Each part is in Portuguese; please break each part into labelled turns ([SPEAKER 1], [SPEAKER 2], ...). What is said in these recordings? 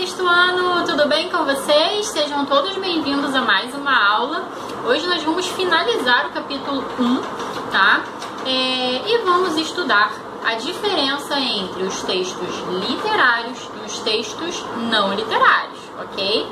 [SPEAKER 1] sexto ano, tudo bem com vocês? Sejam todos bem-vindos a mais uma aula. Hoje nós vamos finalizar o capítulo 1, tá? É, e vamos estudar a diferença entre os textos literários e os textos não literários, ok?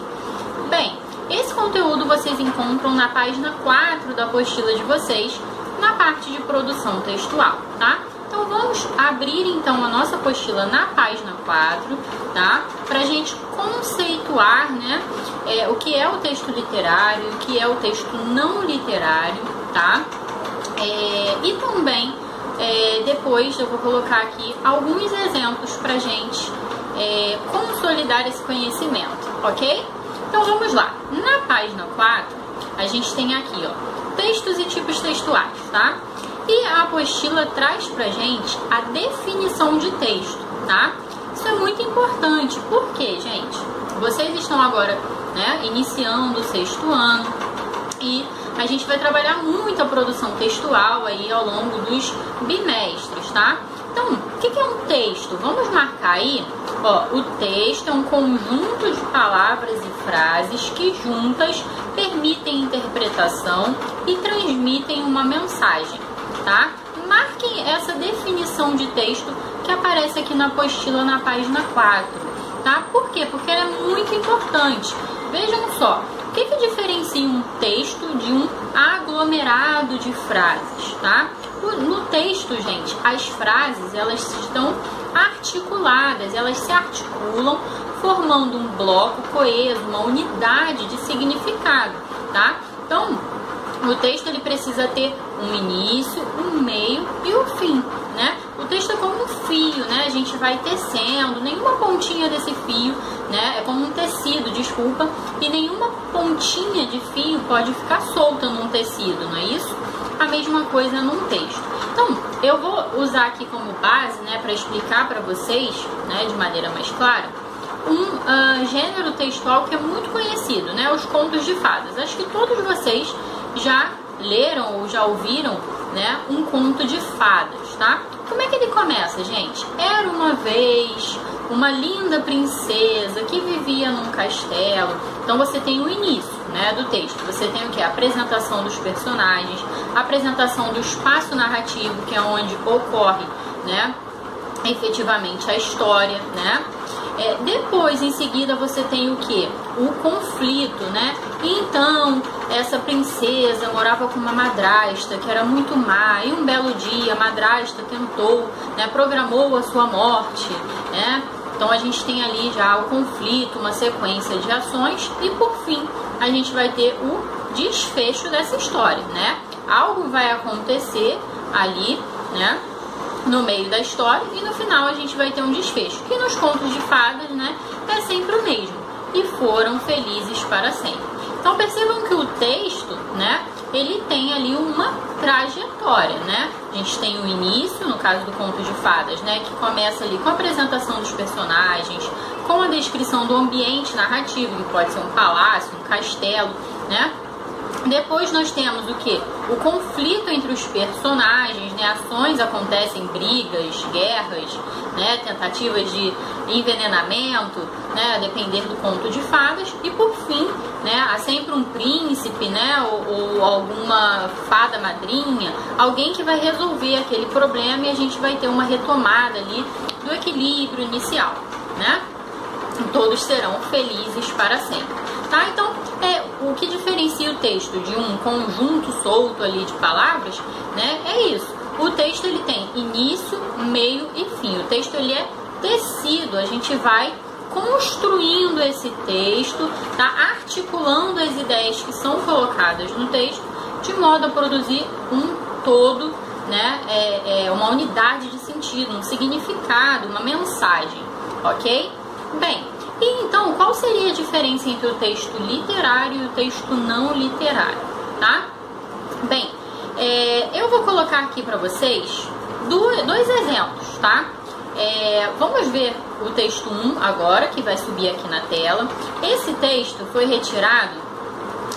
[SPEAKER 1] Bem, esse conteúdo vocês encontram na página 4 da apostila de vocês, na parte de produção textual, tá? Então vamos abrir então a nossa apostila na página 4, tá? Pra gente conceituar, né, é, o que é o texto literário, o que é o texto não literário, tá? É, e também, é, depois eu vou colocar aqui alguns exemplos pra gente é, consolidar esse conhecimento, ok? Então vamos lá. Na página 4, a gente tem aqui, ó, textos e tipos textuais, tá? E a apostila traz pra gente a definição de texto, tá? Isso é muito importante, porque, gente, vocês estão agora, né, iniciando o sexto ano e a gente vai trabalhar muito a produção textual aí ao longo dos bimestres, tá? Então, o que é um texto? Vamos marcar aí. Ó, o texto é um conjunto de palavras e frases que juntas permitem interpretação e transmitem uma mensagem tá? Marquem essa definição de texto que aparece aqui na apostila na página 4, tá? Por quê? Porque ela é muito importante. Vejam só, o que, que diferencia um texto de um aglomerado de frases, tá? No texto, gente, as frases elas estão articuladas, elas se articulam formando um bloco coeso, uma unidade de significado, tá? Então, o texto ele precisa ter um início, um meio e um fim, texto é como um fio, né? A gente vai tecendo, nenhuma pontinha desse fio, né? É como um tecido, desculpa, e nenhuma pontinha de fio pode ficar solta num tecido, não é isso? A mesma coisa num texto. Então, eu vou usar aqui como base, né, para explicar para vocês, né, de maneira mais clara, um uh, gênero textual que é muito conhecido, né, os contos de fadas. Acho que todos vocês já leram ou já ouviram, né, um conto de fadas, tá? Como é que ele começa, gente? Era uma vez uma linda princesa que vivia num castelo. Então você tem o início, né, do texto. Você tem o que? A apresentação dos personagens, a apresentação do espaço narrativo, que é onde ocorre, né, efetivamente a história, né? É, depois, em seguida, você tem o que? O conflito, né? Então, essa princesa morava com uma madrasta que era muito má, e um belo dia a madrasta tentou, né, programou a sua morte, né? Então a gente tem ali já o conflito, uma sequência de ações e por fim a gente vai ter o desfecho dessa história, né? Algo vai acontecer ali, né? no meio da história e no final a gente vai ter um desfecho, que nos contos de fadas, né, é sempre o mesmo. E foram felizes para sempre. Então percebam que o texto, né, ele tem ali uma trajetória, né? A gente tem o início, no caso do conto de fadas, né, que começa ali com a apresentação dos personagens, com a descrição do ambiente narrativo, que pode ser um palácio, um castelo, né? Depois nós temos o que? O conflito entre os personagens, né? Ações acontecem, brigas, guerras, né? Tentativas de envenenamento, né? Depender do conto de fadas. E por fim, né? Há sempre um príncipe, né? Ou, ou alguma fada madrinha, alguém que vai resolver aquele problema e a gente vai ter uma retomada ali do equilíbrio inicial, né? Todos serão felizes para sempre. Tá? Então, é, o que diferencia o texto de um conjunto solto ali de palavras, né, é isso. O texto ele tem início, meio e fim. O texto ele é tecido, a gente vai construindo esse texto, tá? articulando as ideias que são colocadas no texto, de modo a produzir um todo, né? é, é uma unidade de sentido, um significado, uma mensagem, ok? Bem, e então, qual seria a diferença entre o texto literário e o texto não literário, tá? Bem, é, eu vou colocar aqui para vocês dois, dois exemplos, tá? É, vamos ver o texto 1 agora, que vai subir aqui na tela. Esse texto foi retirado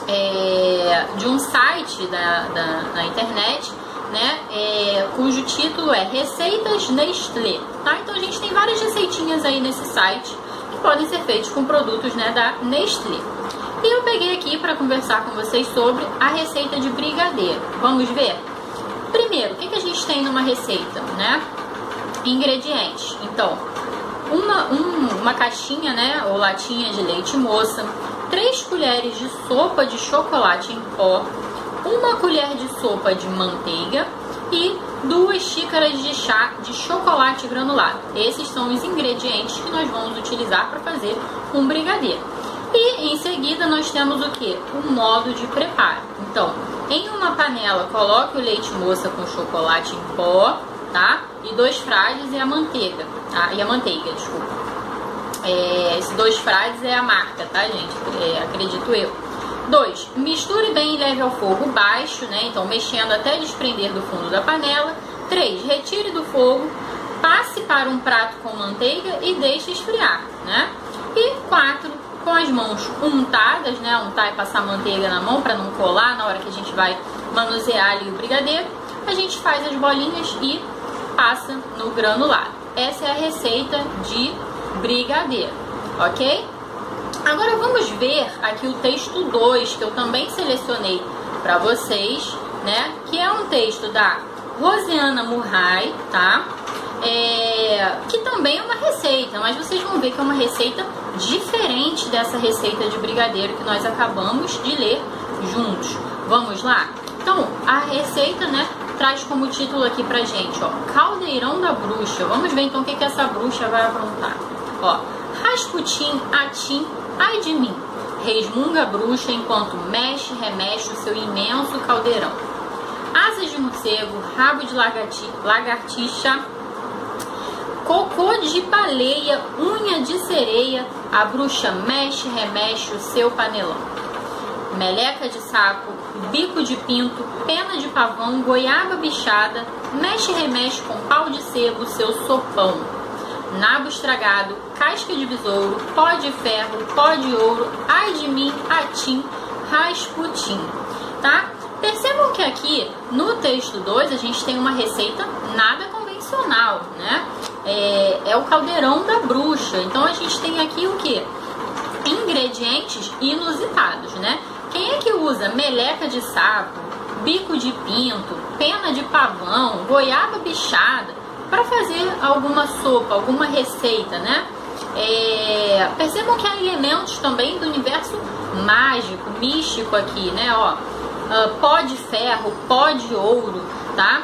[SPEAKER 1] é, de um site da, da, da internet, né, é, cujo título é Receitas Nestlé, tá? Então a gente tem várias receitinhas aí nesse site, que podem ser feitos com produtos né, da Nestlé. E eu peguei aqui para conversar com vocês sobre a receita de brigadeiro. Vamos ver? Primeiro, o que, que a gente tem numa receita, né? Ingredientes. Então, uma, um, uma caixinha, né, ou latinha de leite moça, 3 colheres de sopa de chocolate em pó, uma colher de sopa de manteiga e duas xícaras de chá de chocolate granulado. Esses são os ingredientes que nós vamos utilizar para fazer um brigadeiro. E em seguida nós temos o que? O modo de preparo. Então, em uma panela, coloque o leite moça com chocolate em pó, tá? E dois frades e a manteiga, tá? E a manteiga, desculpa. É, esses dois frades é a marca, tá, gente? É, acredito eu. 2. Misture bem e leve ao fogo baixo, né? Então, mexendo até desprender do fundo da panela. 3. Retire do fogo, passe para um prato com manteiga e deixe esfriar, né? E 4. Com as mãos untadas, né? Untar e passar manteiga na mão para não colar na hora que a gente vai manusear ali o brigadeiro. A gente faz as bolinhas e passa no granulado. Essa é a receita de brigadeiro, ok? Agora vamos ver aqui o texto 2, que eu também selecionei para vocês, né? Que é um texto da Rosiana Murray, tá? É, que também é uma receita, mas vocês vão ver que é uma receita diferente dessa receita de brigadeiro que nós acabamos de ler juntos. Vamos lá? Então, a receita, né, traz como título aqui pra gente, ó, Caldeirão da Bruxa. Vamos ver então o que, que essa bruxa vai aprontar. Ó, Rasputin, Atim, ai de mim, resmunga a bruxa enquanto mexe, remexe o seu imenso caldeirão. Asas de morcego, rabo de lagartixa, cocô de baleia, unha de sereia, a bruxa mexe, remexe o seu panelão. Meleca de sapo, bico de pinto, pena de pavão, goiaba bichada, mexe, remexe com pau de sebo, seu sopão nabo estragado, casca de besouro, pó de ferro, pó de ouro, ai de mim, atim, rasputim, tá? Percebam que aqui no texto 2 a gente tem uma receita nada convencional, né? É, é o caldeirão da bruxa. Então a gente tem aqui o que? Ingredientes inusitados, né? Quem é que usa meleca de sapo, bico de pinto, pena de pavão, goiaba bichada? para fazer alguma sopa, alguma receita, né? É, percebam que há elementos também do universo mágico, místico aqui, né? Ó, uh, pó de ferro, pó de ouro, tá?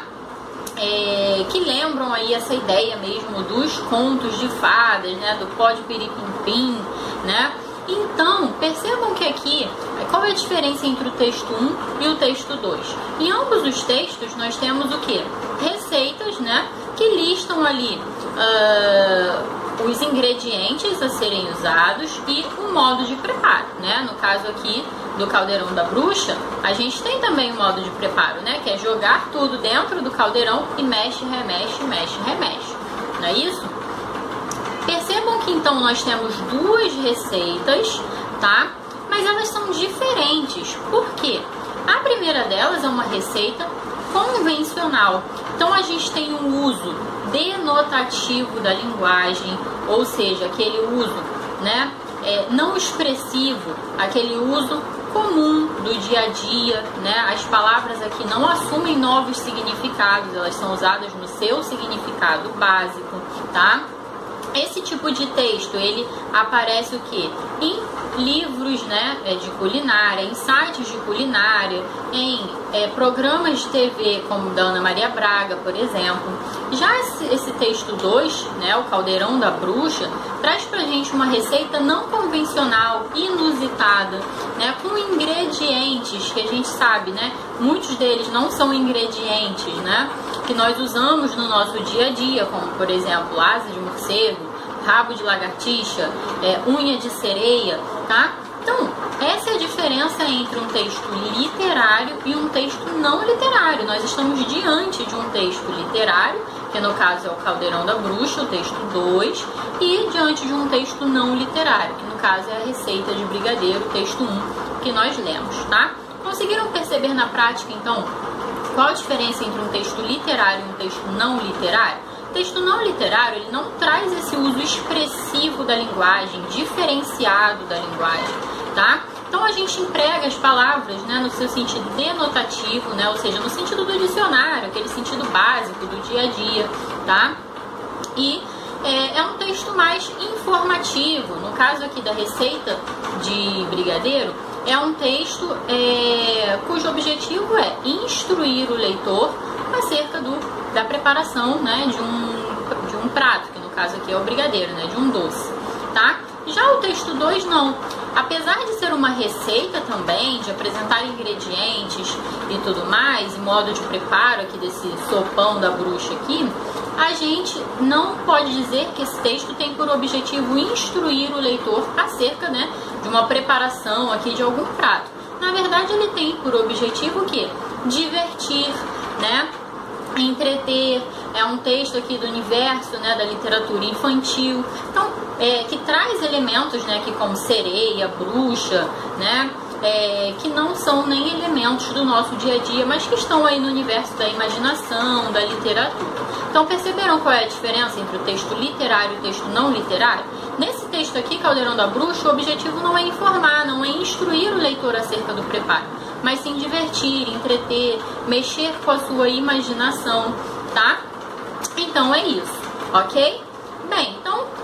[SPEAKER 1] É, que lembram aí essa ideia mesmo dos contos de fadas, né? Do pó de piripimpim, né? Então, percebam que aqui, qual é a diferença entre o texto 1 e o texto 2? Em ambos os textos, nós temos o que? Receitas, né? que listam ali uh, os ingredientes a serem usados e o modo de preparo, né? No caso aqui do caldeirão da bruxa, a gente tem também o modo de preparo, né? Que é jogar tudo dentro do caldeirão e mexe, remexe, mexe, remexe. Não é isso? Percebam que então nós temos duas receitas, tá? Mas elas são diferentes. Por quê? A primeira delas é uma receita convencional. Então a gente tem um uso denotativo da linguagem, ou seja, aquele uso né, é, não expressivo, aquele uso comum do dia a dia, né? As palavras aqui não assumem novos significados, elas são usadas no seu significado básico, tá? Esse tipo de texto, ele aparece o que? Em livros né, é, de culinária, em sites de culinária, em é, programas de TV como da Ana Maria Braga, por exemplo. Já esse, esse texto 2, né, o Caldeirão da Bruxa, traz pra gente uma receita não convencional, inusitada, né, com ingredientes que a gente sabe, né, muitos deles não são ingredientes, né, que nós usamos no nosso dia a dia, como por exemplo asa de morcego, rabo de lagartixa, é, unha de sereia, tá? Então, essa é a diferença entre um texto literário e um texto não literário. Nós estamos diante de um texto literário, que no caso é o Caldeirão da Bruxa, o texto 2, e diante de um texto não literário, que no caso é a Receita de Brigadeiro, texto 1, que nós lemos, tá? Conseguiram perceber na prática, então, qual a diferença entre um texto literário e um texto não literário? Texto não literário, ele não traz esse uso expressivo da linguagem, diferenciado da linguagem, tá? Então a gente emprega as palavras né, no seu sentido denotativo, né, ou seja, no sentido do dicionário, aquele sentido básico do dia a dia, tá? E é, é, um texto mais informativo. No caso aqui da receita de brigadeiro, é um texto é, cujo objetivo é instruir o leitor acerca do, da preparação né, de, um, de um prato, que no caso aqui é o brigadeiro, né, de um doce, tá? Já o texto 2 não. Apesar de ser uma receita também, de apresentar ingredientes e tudo mais, e modo de preparo aqui desse sopão da bruxa aqui, a gente não pode dizer que esse texto tem por objetivo instruir o leitor acerca né, de uma preparação aqui de algum prato. Na verdade, ele tem por objetivo o quê? Divertir, né? entreter, é um texto aqui do universo né, da literatura infantil, então, é, que traz elementos né, aqui como sereia, bruxa, né, é, que não são nem elementos do nosso dia a dia, mas que estão aí no universo da imaginação, da literatura. Então perceberam qual é a diferença entre o texto literário e o texto não literário? Nesse texto aqui, Caldeirão da Bruxa, o objetivo não é informar, não é instruir o leitor acerca do preparo, mas sim divertir, entreter, mexer com a sua imaginação, tá? Então é isso, ok?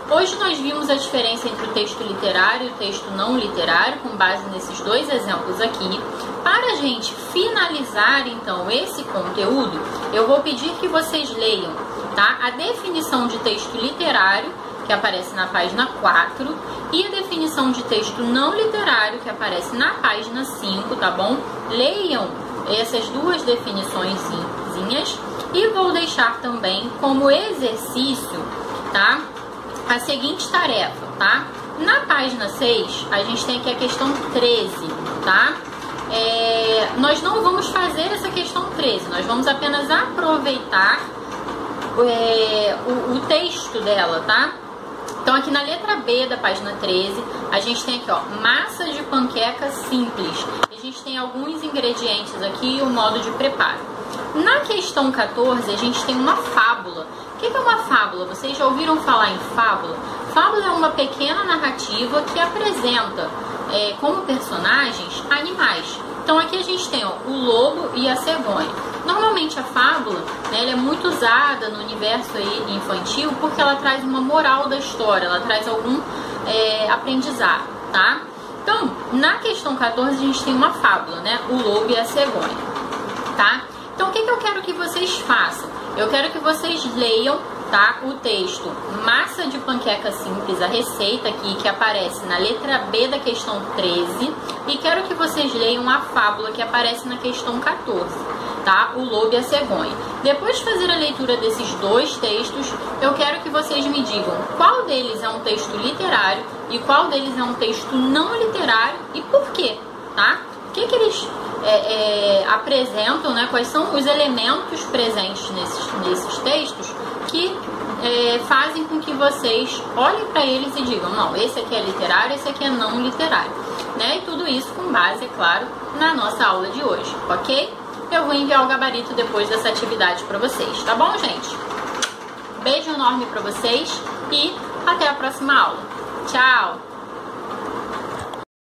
[SPEAKER 1] Hoje nós vimos a diferença entre o texto literário e o texto não literário, com base nesses dois exemplos aqui. Para a gente finalizar então esse conteúdo, eu vou pedir que vocês leiam tá? a definição de texto literário, que aparece na página 4, e a definição de texto não literário, que aparece na página 5, tá bom? Leiam essas duas definições e vou deixar também como exercício tá? A seguinte tarefa, tá? Na página 6, a gente tem aqui a questão 13, tá? É, nós não vamos fazer essa questão 13, nós vamos apenas aproveitar é, o, o texto dela, tá? Então, aqui na letra B da página 13, a gente tem aqui, ó, massa de panqueca simples. A gente tem alguns ingredientes aqui e o modo de preparo. Na questão 14, a gente tem uma fábula o que é uma fábula? Vocês já ouviram falar em fábula? Fábula é uma pequena narrativa que apresenta é, como personagens animais. Então aqui a gente tem ó, o lobo e a cegonha. Normalmente a fábula né, é muito usada no universo infantil porque ela traz uma moral da história, ela traz algum é, aprendizado, tá? Então, na questão 14 a gente tem uma fábula, né? O lobo e a cegonha, tá? Então, o que, que eu quero que vocês façam? Eu quero que vocês leiam tá, o texto Massa de Panqueca Simples, a receita aqui que aparece na letra B da questão 13. E quero que vocês leiam a fábula que aparece na questão 14, tá? O Lobo e a Cegonha. Depois de fazer a leitura desses dois textos, eu quero que vocês me digam qual deles é um texto literário e qual deles é um texto não literário e por quê, tá? O que, que eles é, é, apresentam né, quais são os elementos presentes nesses, nesses textos que é, fazem com que vocês olhem para eles e digam, não, esse aqui é literário, esse aqui é não literário. Né? E tudo isso com base, é claro, na nossa aula de hoje, ok? Eu vou enviar o gabarito depois dessa atividade para vocês, tá bom, gente? Beijo enorme para vocês e até a próxima aula. Tchau!